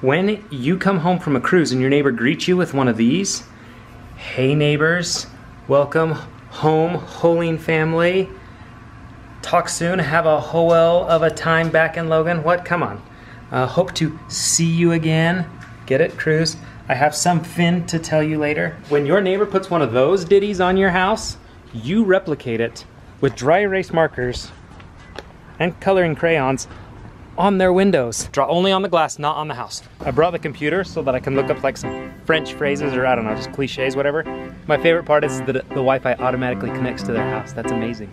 when you come home from a cruise and your neighbor greets you with one of these, hey neighbors, welcome home, Hoellein family. Talk soon. Have a whole of a time back in Logan. What? Come on. Uh, hope to see you again. Get it, cruise? I have some fin to tell you later. When your neighbor puts one of those ditties on your house, you replicate it with dry erase markers and coloring crayons on their windows. Draw only on the glass, not on the house. I brought the computer so that I can look up like some French phrases or I don't know, just cliches, whatever. My favorite part is that the Wi-Fi automatically connects to their house. That's amazing.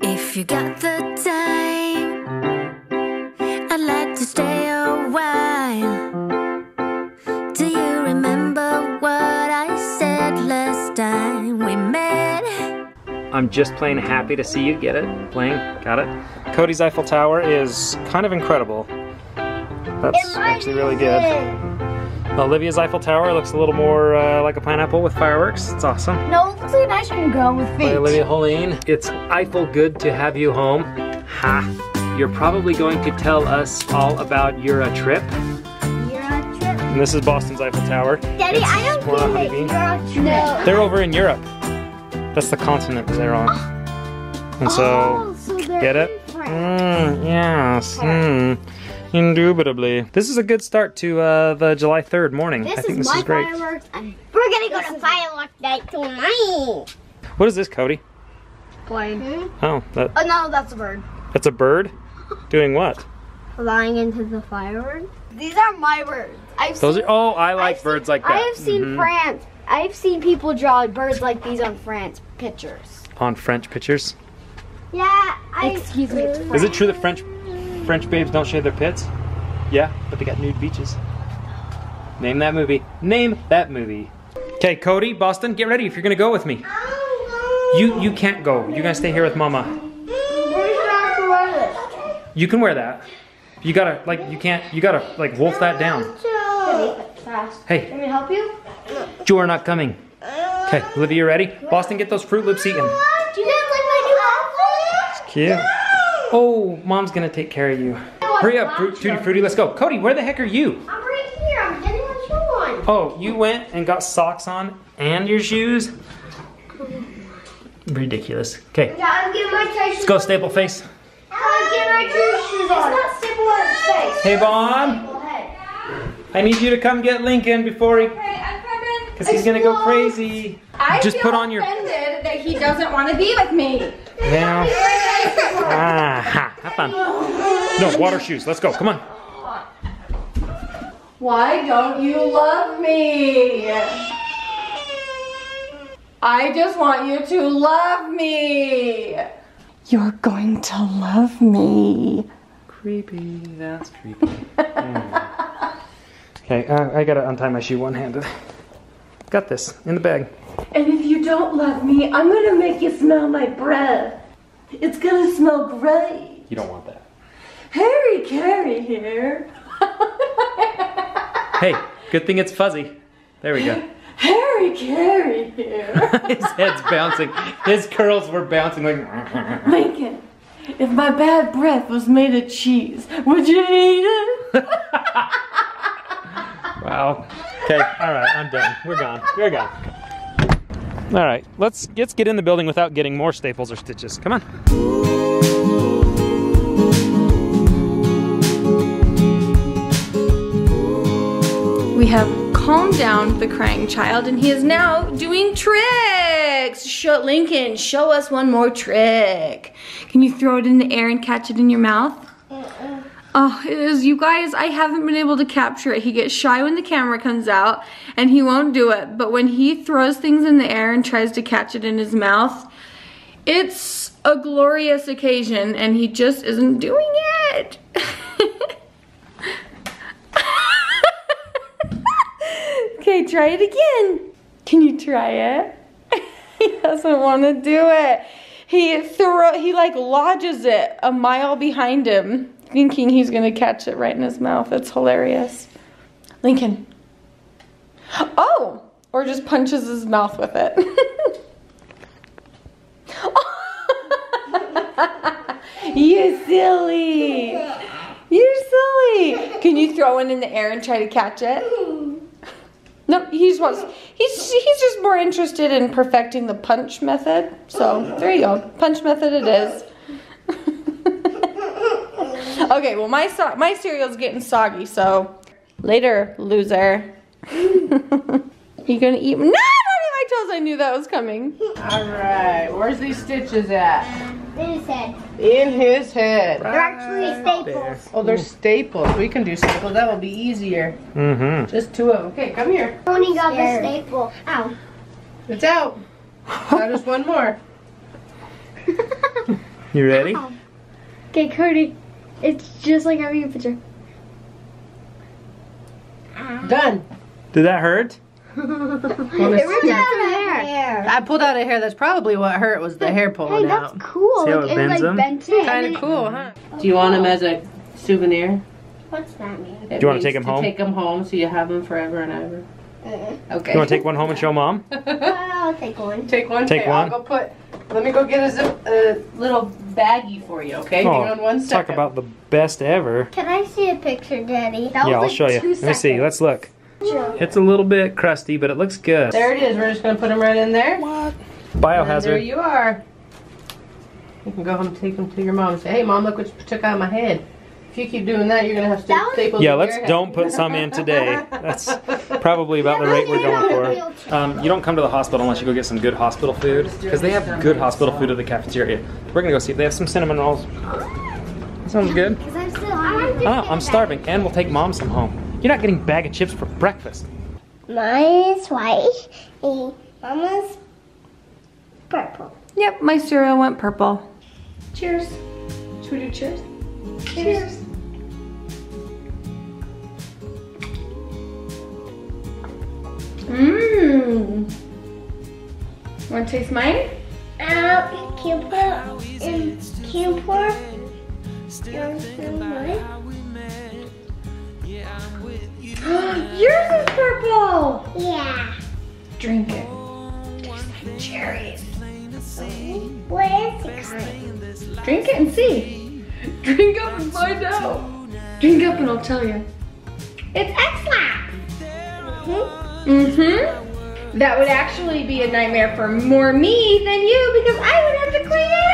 If you got the time, I'd like to stay a while. I'm just plain happy to see you get it. Playing, got it. Cody's Eiffel Tower is kind of incredible. That's actually really good. Olivia's Eiffel Tower looks a little more uh, like a pineapple with fireworks. It's awesome. No, it looks like an ice cream cone with By feet. Olivia Hoellein. It's Eiffel good to have you home. Ha! You're probably going to tell us all about your uh, trip. On a trip. And this is Boston's Eiffel Tower. Daddy, It's I don't more think honeybee. that you're on a trip. They're over in Europe. That's the continent they're on. And so, oh, so get it? Mm, yes. Mm, indubitably. This is a good start to uh, the July 3rd morning. This I think is this my is great. fireworks, we're gonna go to fireworks night tonight. What is this, Cody? Plane. Oh, that, Oh no, that's a bird. that's a bird? Doing what? Flying into the fireworks. These are my birds. I've Those seen, are, oh, I like I've birds seen- like that. I have seen Mhm. France. I've seen people draw birds like these on France pictures. On French pictures. Yeah, I. Excuse me. Is it true that French French babes don't shave their pits? Yeah, but they got nude beaches. Name that movie. Name that movie. Okay, Cody, Boston, get ready if you're gonna go with me. You you can't go. You're gonna stay here with Mama. You can wear that. You gotta like you can't you gotta like wolf that down. Fast. Hey, Let me help you. you are not coming. Okay, Olivia, you ready? Boston, get those Froot Loops eaten. Do you guys like my new outfit? Cute. Oh, Mom's gonna take care of you. Hurry up, Fruit, Tutti Frutti, let's go. Cody, where the heck are you? I'm right here. I'm getting my shoe on. Oh, you went and got socks on and your shoes? Ridiculous. Okay, Yeah, I'm getting my tennis let's go, Staple Face. I'm getting my shoes on. It's not staple face. Hey, ahead. I need you to come get Lincoln before he, Okay, I'm coming. because he's gonna go crazy. I Just feel put on your- offended that he doesn't want to be with me. Yeah. Ah, ha, have fun. No, water shoes. Let's go. Come on. Why don't you love me? I just want you to love me. You're going to love me. Creepy. That's creepy. okay, uh, I gotta untie my shoe one-handed. Got this in the bag. And if you don't love me, I'm gonna make you smell my breath. It's gonna smell great. You don't want that. Harry Carey here. Hey, good thing it's fuzzy. There we go. Harry Carey here. His head's bouncing. His curls were bouncing like. Lincoln, if my bad breath was made of cheese, would you eat it? Wow. Okay. All right. I'm done. We're gone. We're gone. All right. Let's let's get in the building without getting more staples or stitches. Come on. We have calmed down the crying child and he is now doing tricks. Show Lincoln, show us one more trick. Can you throw it in the air and catch it in your mouth? Oh, it is, you guys, I haven't been able to capture it. He gets shy when the camera comes out and he won't do it. But when he throws things in the air and tries to catch it in his mouth, it's a glorious occasion and he just isn't doing it. Okay, try it again. Can you try it? he doesn't want to do it. He throw he like lodges it a mile behind him, thinking he's gonna catch it right in his mouth. It's hilarious. Lincoln. Oh, or just punches his mouth with it. you silly. You're silly. Can you throw one in the air and try to catch it? No, he just wants. He's he's just more interested in perfecting the punch method. So there you go, punch method it is. okay, well my so- my cereal's getting soggy, so later, loser. you gonna eat? No, don't eat my toes. I knew that was coming. All right, where's these stitches at? They said In his head. they're actually staples. Oh, they're staples. We can do staples. That will be easier. Mm-hmm. Just two of them. Okay, come here. Tony got the staple. Ow. It's out. Now just one more. You ready? Okay, Cody. It's just like having a picture. Done. Did that hurt? It see? ripped out the hair. I pulled out a hair. That's probably what hurt was the hair Hey, pulling that's out. cool. See how like, it bends like bent it. Kind of cool, huh? Do you want them as a souvenir? What's that mean? It you wanna means take 'em home? Take them home so you have them forever and ever. Uh-uh. Okay. You want to take one home and show mom? I'll take one. Take one. Take okay, one. I'll go put. Let me go get a, zip, a little baggie for you. Okay. Hang on one Oh, talk about the best ever. Can I see a picture, Daddy? That Yeah, I'll was show you. two Let me see. Let's look. It's a little bit crusty, but it looks good. There it is. We're just gonna put them right in there. What? And there you are. You can go home and take them to your mom and say, "Hey, mom, look what you took out of my head." If you keep doing that, you're gonna have sta- That was- staples. Yeah, let's your head. don't put some in today. That's probably about the rate we're going for. Um, you don't come to the hospital unless you go get some good hospital food because they have good hospital food at the cafeteria. We're gonna go see if they have some cinnamon rolls. Sounds good. Because I'm still hungry. Oh, I'm starving, and we'll take mom some home. You're not getting a bag of chips for breakfast. Mine is white and Mama's purple. Yep, my cereal went purple. Cheers. Should we do cheers? Cheers. Mmm. Want to taste mine? Can you put in, can you pour in mine? Yours is purple. Yeah. Drink it. Tastes like cherries. What is it kind? Drink it and see. Drink up and find out. Drink up and I'll tell you. It's Ex-Lax. Mm-hmm. Mm-hmm. That would actually be a nightmare for more me than you because I would have to clean it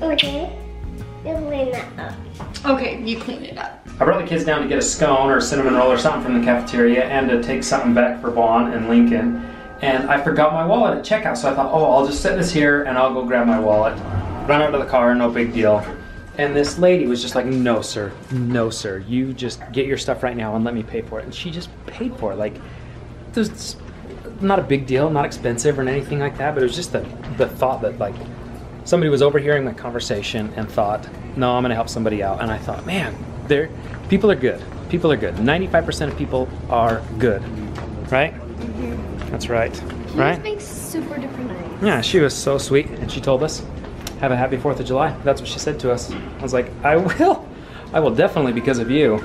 up. Okay. You clean that up. Okay, you clean it up. I brought the kids down to get a scone or a cinnamon roll or something from the cafeteria and to take something back for Vaughn and Lincoln. And I forgot my wallet at checkout, so I thought, oh, I'll just set this here and I'll go grab my wallet. Run out to the car, no big deal. And this lady was just like, no, sir, no, sir. You just get your stuff right now and let me pay for it. And she just paid for it. Like, there's not a big deal, not expensive or anything like that, but it was just the, the thought that, like, somebody was overhearing my conversation and thought, no, I'm gonna help somebody out. And I thought, man, they're, people are good. People are good. 95% of people are good, right? Mm-hmm. That's right, right? makes super different eyes. Yeah, she was so sweet, and she told us, "Have a happy Fourth of July." That's what she said to us. I was like, "I will, I will definitely because of you."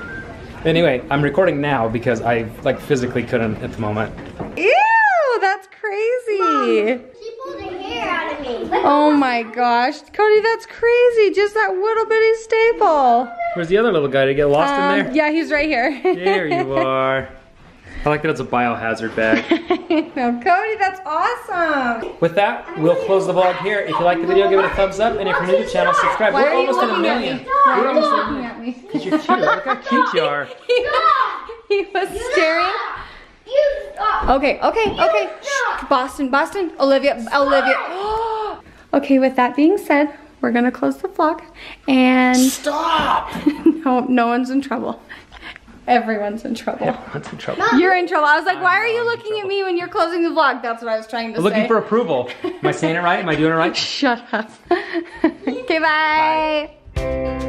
Anyway, I'm recording now because I like physically couldn't at the moment. Ew, that's crazy. She pulled the hair out of me. Oh my gosh, Cody, that's crazy. Just that little bitty staple. Where's the other little guy to get lost Um, in there? yeah, he's right here. There you are. I like that it's a biohazard bag. no, Cody, that's awesome. With that, we'll close the vlog here. If you like the video, give it a thumbs up, and if you're new to the channel, subscribe. Why We're are you almost at a looking at million. me? We're almost at a million. at me. Because you're cute. Look how cute you are. he was staring. You stop. Okay, okay, okay. Shh. Boston, Boston, Olivia, Olivia. okay, with that being said, we're gonna close the vlog and Stop! no, no one's in trouble. Everyone's in trouble. What's in trouble? You're in trouble. I was like, I'm why are you looking at me when you're closing the vlog? That's what I was trying to Looking say. Looking for approval. Am I saying it right? Am I doing it right? Shut up. okay, bye.